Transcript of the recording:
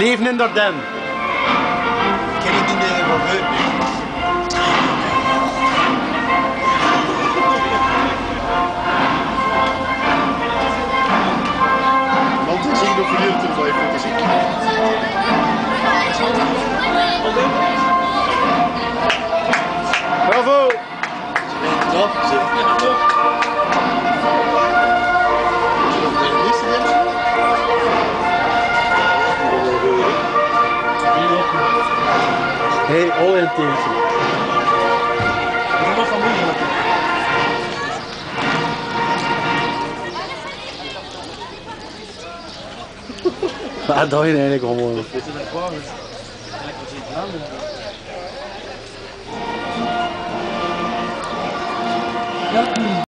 leven in. Ik ken het niet meer van nu. Want ik zie nog jullie telefoon even te zien. Bravo! Ze weten het af. Ze weten het Hey, orientation. Vamos falar Adoro ah, né, ele como. Yeah.